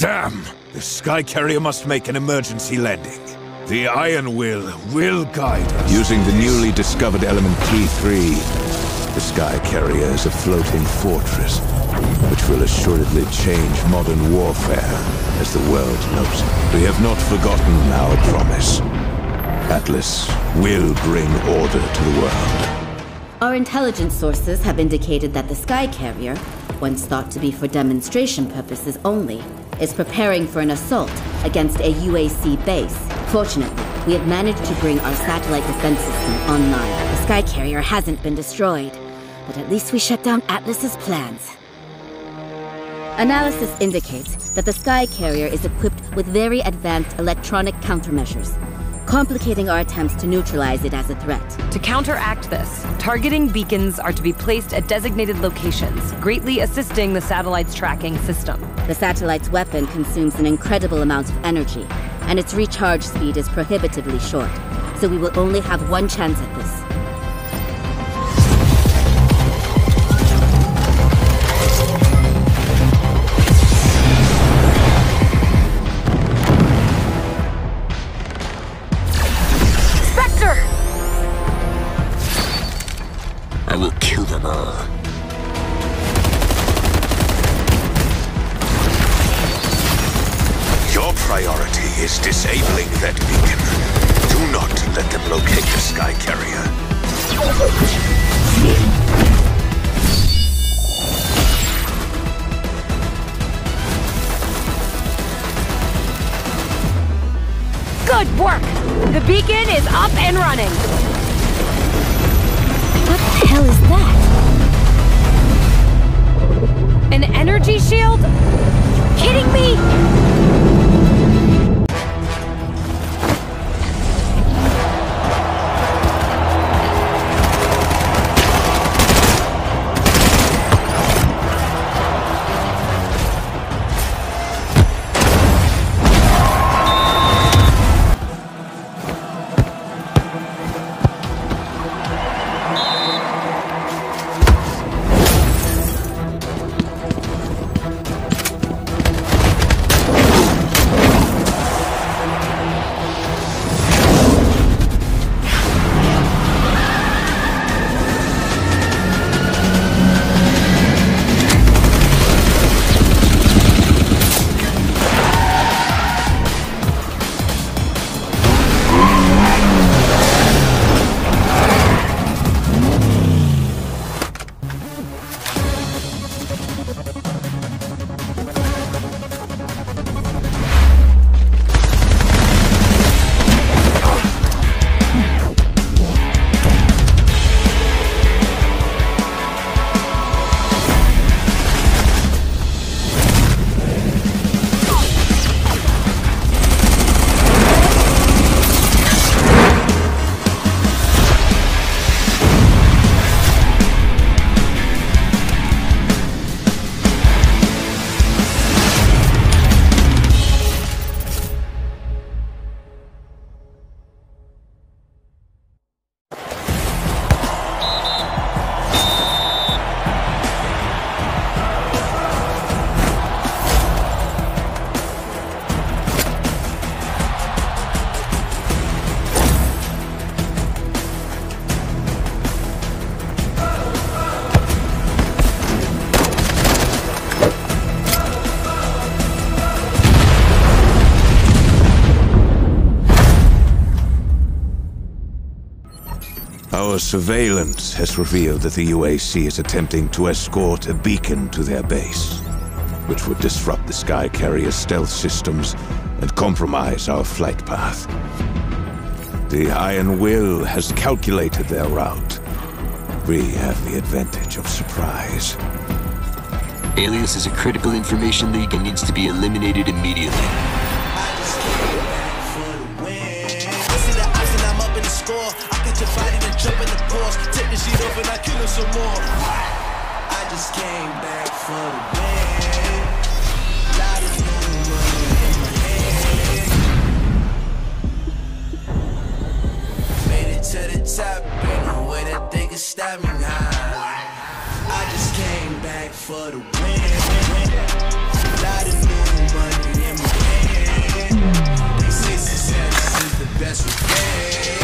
Damn! The Sky Carrier must make an emergency landing. The Iron Will will guide us. Using the newly discovered element T3, the Sky Carrier is a floating fortress, which will assuredly change modern warfare as the world knows it. We have not forgotten our promise. Atlas will bring order to the world. Our intelligence sources have indicated that the Sky Carrier, once thought to be for demonstration purposes only, is preparing for an assault against a UAC base. Fortunately, we have managed to bring our satellite defense system online. The Sky Carrier hasn't been destroyed, but at least we shut down Atlas's plans. Analysis indicates that the Sky Carrier is equipped with very advanced electronic countermeasures, complicating our attempts to neutralize it as a threat. To counteract this, targeting beacons are to be placed at designated locations, greatly assisting the satellite's tracking system. The satellite's weapon consumes an incredible amount of energy, and its recharge speed is prohibitively short, so we will only have one chance at this. Kill. Your priority is disabling that beacon. Do not let them locate the Sky Carrier. Good work! The beacon is up and running! What the hell is that? An energy shield? Our surveillance has revealed that the UAC is attempting to escort a beacon to their base, which would disrupt the Sky Carrier's stealth systems and compromise our flight path. The Iron Will has calculated their route. We have the advantage of surprise. Alias is a critical information leak and needs to be eliminated immediately. Jump in the course, take the sheet off and I kill him some more. I just came back for the band. Lot of new money in my hand. Made it to the top, ain't no way that they can stop me now. I just came back for the win. Lot of new money in my hand. They say success is the best revenge.